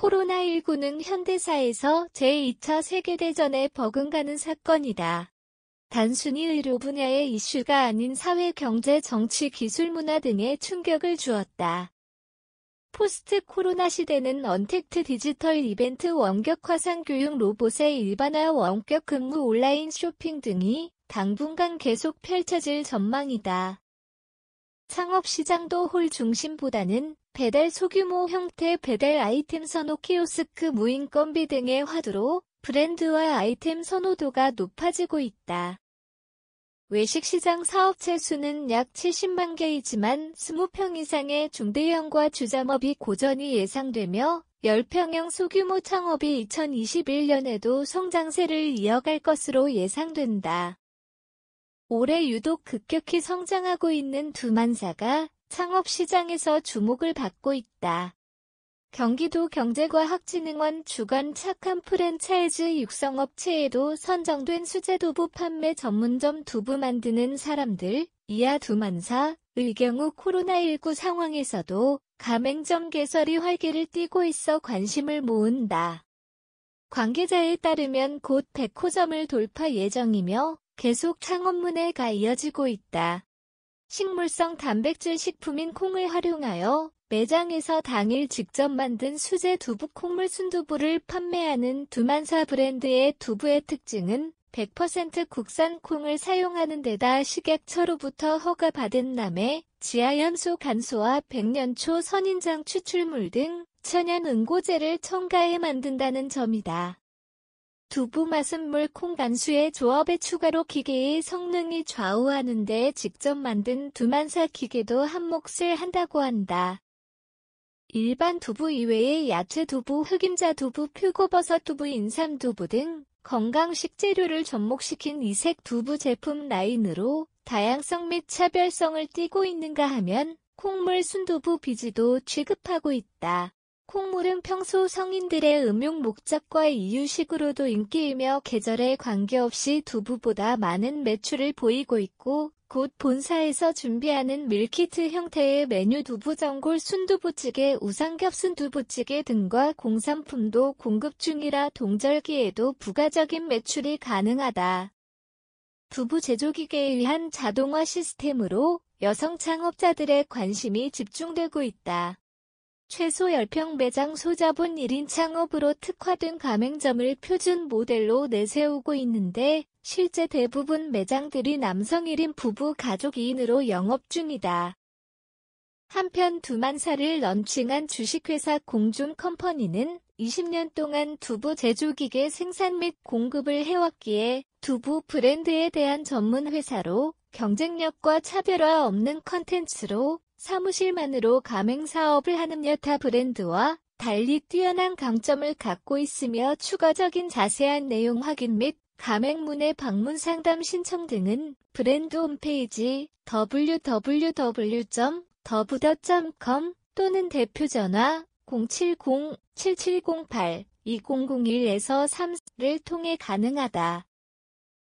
코로나19는 현대사에서 제2차 세계대전에 버금가는 사건이다. 단순히 의료 분야의 이슈가 아닌 사회, 경제, 정치, 기술, 문화 등에 충격을 주었다. post 코로나 시대는 언택트 디지털 이벤트 원격 화상 교육 로봇의 일반화 원격 근무 온라인 쇼핑 등이 당분간 계속 펼쳐질 전망이다. 창업시장도 홀 중심보다는 배달 소규모 형태 배달 아이템 선호 키오스크 무인건비 등의 화두로 브랜드와 아이템 선호도가 높아지고 있다. 외식시장 사업체 수는 약 70만 개이지만 20평 이상의 중대형과 주점업이 고전이 예상되며 10평형 소규모 창업이 2021년에도 성장세를 이어갈 것으로 예상된다. 올해 유독 급격히 성장하고 있는 두만사가 창업시장에서 주목을 받고 있다. 경기도 경제과학진흥원 주관 착한 프랜차이즈 육성업체에도 선정된 수제두부 판매 전문점 두부 만드는 사람들, 이하 두만사 의 경우 코로나19 상황에서도 가맹점 개설이 활기를 띠고 있어 관심을 모은다. 관계자에 따르면 곧 100호점을 돌파 예정이며 계속 창업문의가 이어지고 있다. 식물성 단백질 식품인 콩을 활용하여 매장에서 당일 직접 만든 수제 두부 콩물 순두부를 판매하는 두만사 브랜드의 두부의 특징은 100% 국산 콩을 사용하는 데다 식약처로부터 허가받은 남해 지하염소 간소와 백년초 선인장 추출물 등 천연 응고제를 첨가해 만든다는 점이다. 두부 맛은 물 콩 간수의 조업에 추가로 기계의 성능이 좌우하는 데 직접 만든 두만사 기계도 한몫을 한다고 한다. 일반 두부 이외에 야채 두부, 흑임자 두부, 표고버섯 두부, 인삼 두부 등 건강 식 재료를 접목시킨 이색 두부 제품 라인으로 다양성 및 차별성을 띠고 있는가 하면 콩물 순두부 비지도 취급하고 있다. 콩물은 평소 성인들의 음용 목적과 이유식으로도 인기이며 계절에 관계없이 두부보다 많은 매출을 보이고 있고 곧 본사에서 준비하는 밀키트 형태의 메뉴 두부전골 순두부찌개 우삼겹 순두부찌개 등과 공산품도 공급 중이라 동절기에도 부가적인 매출이 가능하다. 두부 제조기계에 의한 자동화 시스템으로 여성 창업자들의 관심이 집중되고 있다. 최소 10평 매장 소자본 1인 창업으로 특화된 가맹점을 표준 모델로 내세우고 있는데 실제 대부분 매장들이 남성 1인 부부 가족 2인으로 영업 중이다. 한편 두만사를 런칭한 주식회사 공준 컴퍼니는 20년 동안 두부 제조기계 생산 및 공급을 해왔기에 두부 브랜드에 대한 전문 회사로 경쟁력과 차별화 없는 컨텐츠로 사무실만으로 가맹 사업을 하는 여타 브랜드와 달리 뛰어난 강점을 갖고 있으며 추가적인 자세한 내용 확인 및 가맹문의 방문 상담 신청 등은 브랜드 홈페이지 www.더부더.com 또는 대표 전화 070-7708-2001에서 3를 통해 가능하다.